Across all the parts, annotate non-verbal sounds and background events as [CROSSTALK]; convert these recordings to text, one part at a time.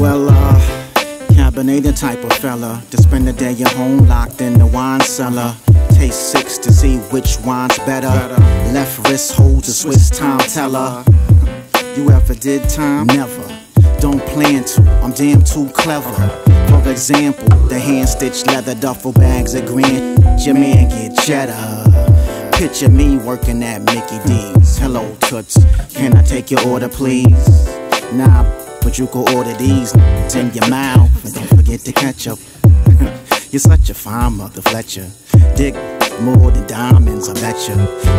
Well, uh, the type of fella to spend the day at home locked in the wine cellar. Taste six to see which wine's better. Left wrist holds a Swiss time teller. You ever did time? Never. Don't plan to, I'm damn too clever. For example, the hand stitched leather duffel bags are green. Your man get cheddar. Picture me working at Mickey D's. Hello, Toots. Can I take your order, please? Nah, but you can order these in your mouth. And don't forget the ketchup. [LAUGHS] You're such a fine mother, Fletcher. Dig more than diamonds, I bet you.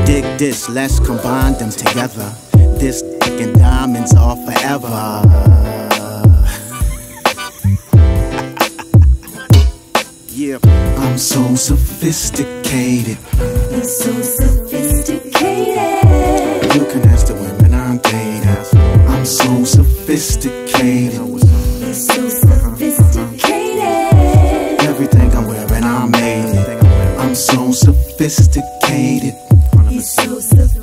Dig this, let's combine them together. This and diamonds are forever. [LAUGHS] yeah, I'm so sophisticated. He's so sophisticated. So sophisticated. He's so sophisticated. Everything I'm wearing, I made it. I'm so sophisticated. He's so sophisticated.